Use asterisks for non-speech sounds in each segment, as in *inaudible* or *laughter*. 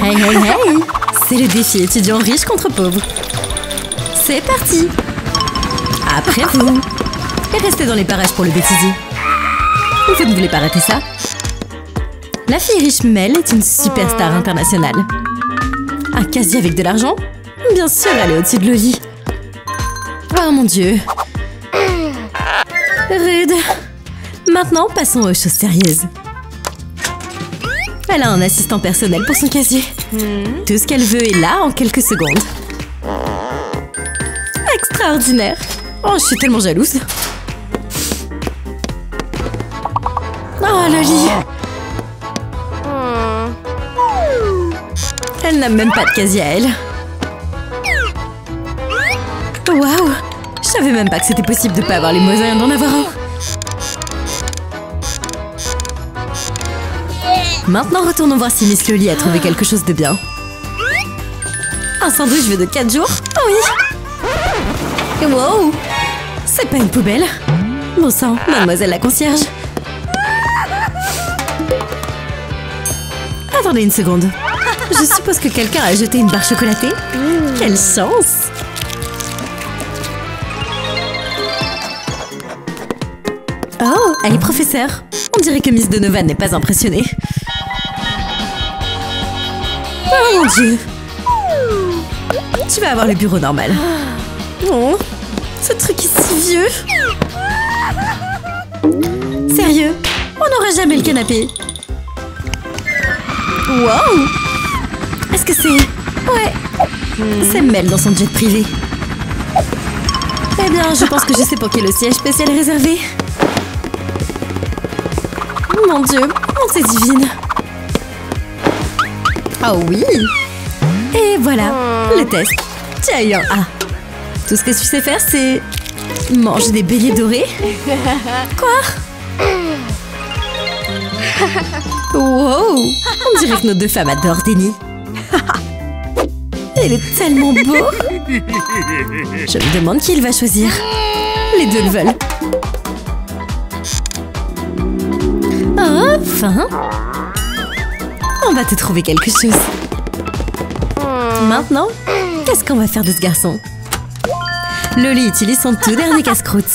Hey, hey, hey C'est le défi étudiant riche contre pauvre. C'est parti Après vous Et restez dans les parages pour le bêtisier. Vous ne voulez pas rater ça? La fille riche Mel est une superstar internationale. Un casier avec de l'argent Bien sûr, elle est au-dessus de Loli. Oh mon dieu Rude Maintenant, passons aux choses sérieuses. Elle a un assistant personnel pour son casier. Tout ce qu'elle veut est là en quelques secondes. Extraordinaire Oh, je suis tellement jalouse. Oh, Loli Elle n'a même pas de casier à elle. Waouh Je savais même pas que c'était possible de pas avoir les moyens d'en avoir un. Maintenant, retournons voir si Miss Loli a trouvé quelque chose de bien. Un sandwich de 4 jours? Oh oui. Wow. C'est pas une poubelle. Bon sang, mademoiselle la concierge. Attendez une seconde. Je suppose que quelqu'un a jeté une barre chocolatée. Quelle chance. Oh, elle est professeure. On dirait que Miss Donovan n'est pas impressionnée. Oh mon dieu Tu vas avoir le bureau normal. Oh, ce truc est si vieux Sérieux On n'aura jamais le canapé Wow Est-ce que c'est... Ouais C'est Mel dans son jet privé. Eh bien, je pense que je sais pour qui le siège spécial est réservé. Mon dieu, oh, c'est divine Oh oui Et voilà, le test. Tu as eu un A. Tout ce que tu sais faire, c'est... Manger des beignets dorés *laughs* Quoi? Wow On dirait que nos deux femmes adorent Denny. *laughs* Il est tellement beau Je me demande qui il va choisir. Les deux le veulent. Enfin On va te trouver quelque chose. Maintenant, qu'est-ce qu'on va faire de ce garçon? Loli utilise son tout dernier casse-croûte.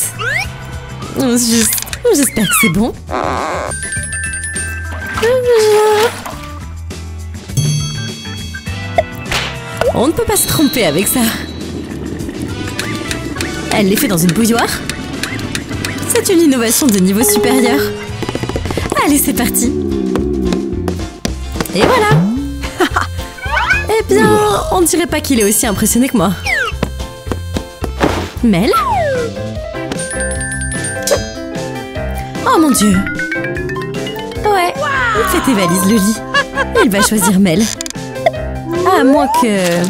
Juste- J'espère que c'est bon. On ne peut pas se tromper avec ça. Elle les fait dans une bouilloire C'est une innovation de niveau supérieur. Allez, c'est parti. Et voilà. *laughs* eh bien, on dirait pas qu'il est aussi impressionné que moi. Mel Oh mon dieu Ouais, fais tes valises, Loli. Il va choisir Mel. À moins que...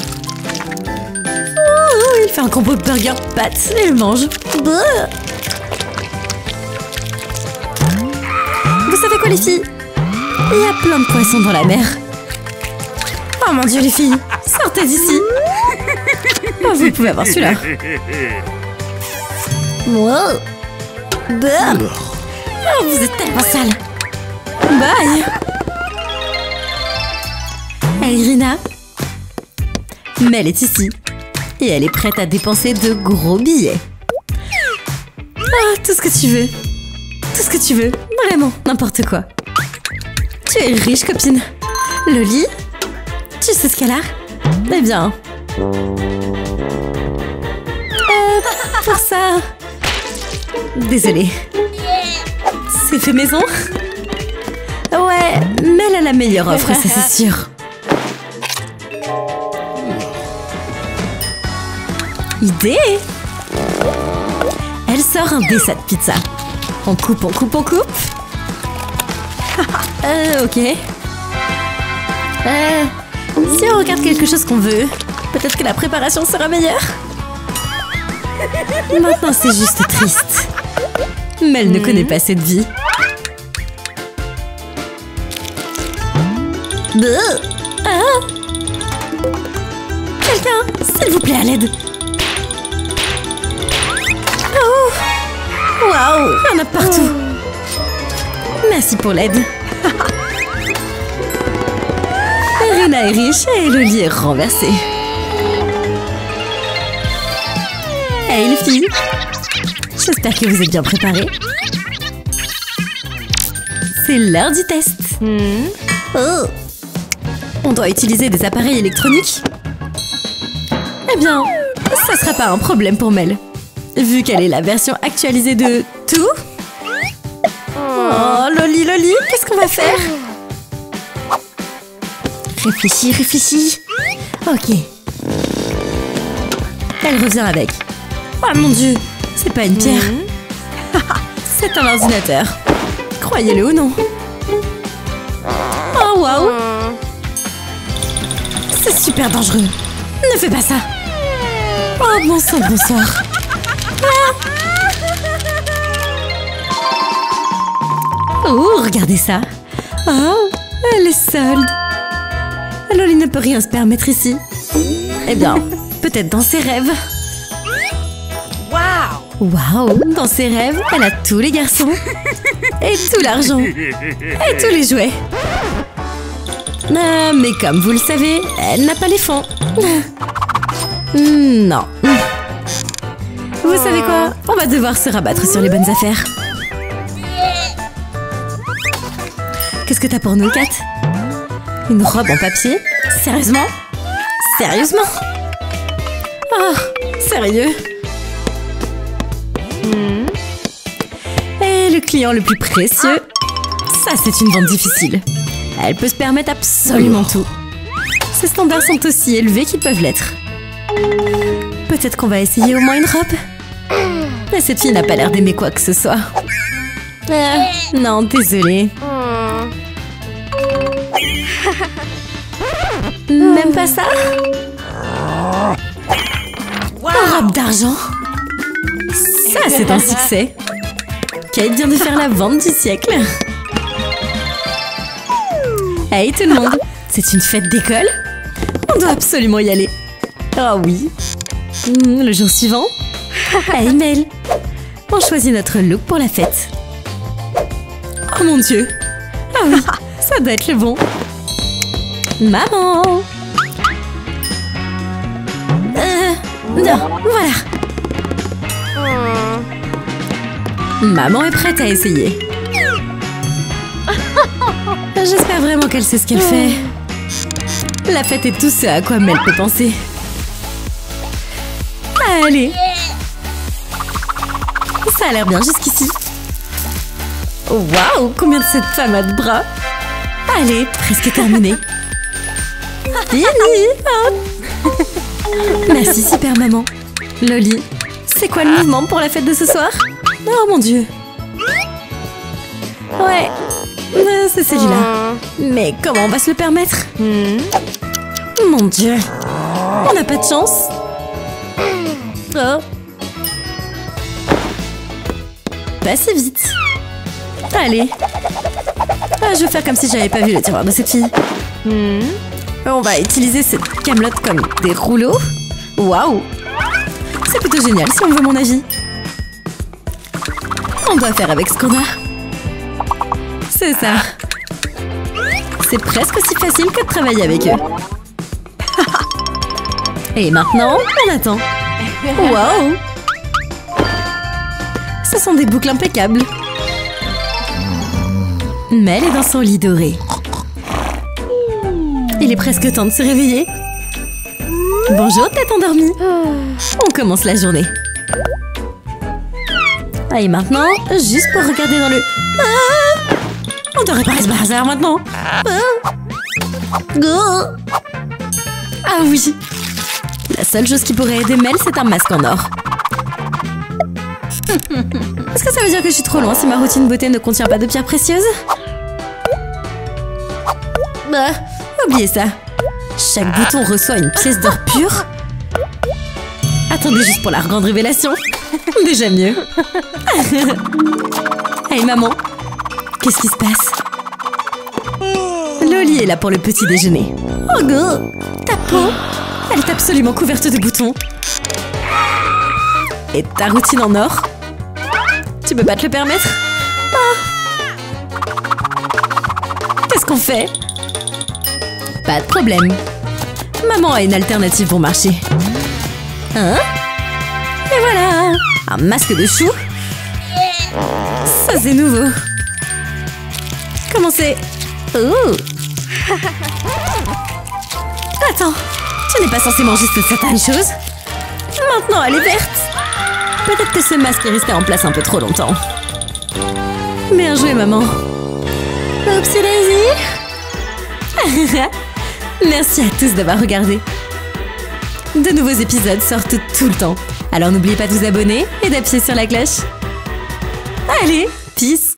Oh, il fait un combo de burger pâtes et le mange. Vous savez quoi les filles? Il y a plein de poissons dans la mer. Oh mon dieu les filles, sortez d'ici. Oh, vous pouvez avoir celui-là. Wow. Bleh. Oh, vous êtes tellement sale. Bye. Hey Rina. Mel est ici. Et elle est prête à dépenser de gros billets. Ah, tout ce que tu veux. Tout ce que tu veux. Vraiment, n'importe quoi. Tu es riche, copine. Loli Tu sais ce qu'elle a? Eh bien... Euh, pour ça... Désolée. C'est fait maison? Ouais, mais elle a la meilleure offre, ça c'est sûr. Idée? Elle sort un dessert de pizza. On coupe, on coupe, on coupe. *laughs* euh, ok. Euh, si on regarde quelque chose qu'on veut, peut-être que la préparation sera meilleure. *laughs* Maintenant, c'est juste triste. Mel ne connaît pas cette vie. Ah. Quelqu'un, s'il vous plaît, à l'aide. Oh Waouh, il y en a partout. Merci pour l'aide. Rina plat est riche et le lit est renversé. Hey les filles J'espère que vous êtes bien préparées. C'est l'heure du test. Oh On doit utiliser des appareils électroniques? Eh bien, ça sera pas un problème pour Mel. Vu qu'elle est la version actualisée de tout. Oh, Loli, Loli, qu'est-ce qu'on va faire Réfléchis, réfléchis. Ok. Elle revient avec. Oh mon dieu, c'est pas une pierre. *laughs* c'est un ordinateur. Croyez-le ou non. Oh waouh C'est super dangereux. Ne fais pas ça. Oh bon sang, bonsoir. Oh, regardez ça. Oh, les soldes. Loli ne peut rien se permettre ici. Eh bien, *laughs* peut-être dans ses rêves. Waouh Waouh Dans ses rêves, elle a tous les garçons. Et tout l'argent. Et tous les jouets. Ah, mais comme vous le savez, elle n'a pas les fonds. Non. Vous savez quoi? On va devoir se rabattre sur les bonnes affaires. Qu'est-ce que t'as pour nous, Kat? Une robe en papier? Sérieusement? Sérieusement? Oh, sérieux? Et le client le plus précieux? Ça, c'est une vente difficile. Elle peut se permettre absolument tout. Ses standards sont aussi élevés qu'ils peuvent l'être. Peut-être qu'on va essayer au moins une robe? Mais cette fille n'a pas l'air d'aimer quoi que ce soit. Euh, non, désolée. Pas ça robe d'argent Ça, c'est un succès. Kate vient de faire la vente du siècle. Hey tout le monde C'est une fête d'école. On doit absolument y aller. Oh oui. Hmm, Le jour suivant *laughs* Hey Mel On choisit notre look pour la fête. Oh mon dieu. Ah oui, *laughs* ça doit être le bon. Maman Non, voilà Maman est prête à essayer. *laughs* J'espère vraiment qu'elle sait ce qu'elle fait. La fête est tout ce à quoi Mel peut penser. Allez Ça a l'air bien jusqu'ici. Waouh Combien de cette femme a de bras Allez, presque terminé. *laughs* Fini. *laughs* Merci super maman. Loli, c'est quoi le mouvement pour la fête de ce soir? Oh mon dieu. Ouais, euh, c'est celui-là. Mais comment on va se le permettre? Mon dieu. On n'a pas de chance. Oh. Pas si vite. Allez. Ah, Je vais faire comme si j'avais pas vu le tiroir de cette fille. On va utiliser cette camelote comme des rouleaux. Waouh C'est plutôt génial si on veut mon avis. On doit faire avec ce qu'on a. C'est ça. C'est presque aussi facile que de travailler avec eux. *laughs* Et maintenant, on attend. Waouh Ce sont des boucles impeccables. Mel est dans son lit doré. Il est presque temps de se réveiller. Bonjour, tête endormie. On commence la journée. Ah, et maintenant, juste pour regarder dans le... Ah On devrait pas ce bazar maintenant. Ah. Ah oui. La seule chose qui pourrait aider Mel, c'est un masque en or. Est-ce que ça veut dire que je suis trop loin si ma routine beauté ne contient pas de pierres précieuses? Bah, oubliez ça. Chaque bouton reçoit une pièce d'or pure. Attendez juste pour la grande révélation. *laughs* Déjà mieux. *laughs* hey maman, qu'est-ce qui se passe? Loli est là pour le petit déjeuner. Oh go Ta peau Elle est absolument couverte de boutons. Et ta routine en or Tu peux pas te le permettre? Ah. Qu'est-ce qu'on fait? Pas de problème. Maman a une alternative pour marcher. Hein? Et voilà. Un masque de chou. Ça, c'est nouveau. Comment c'est? Oh *laughs* Attends, tu n'es pas censé manger cette certaine chose. Maintenant, elle est verte. Peut-être que ce masque est resté en place un peu trop longtemps. Bien joué, maman. Oupsie daisy *laughs* Merci à tous d'avoir regardé. De nouveaux épisodes sortent tout le temps. Alors n'oubliez pas de vous abonner et d'appuyer sur la cloche. Allez, peace